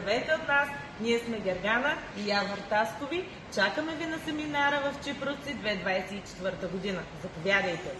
Здравейте от нас! Ние сме Гергана и Явор Таскови. Чакаме ви на семинара в Чипроци 2024 година. Заповядайте!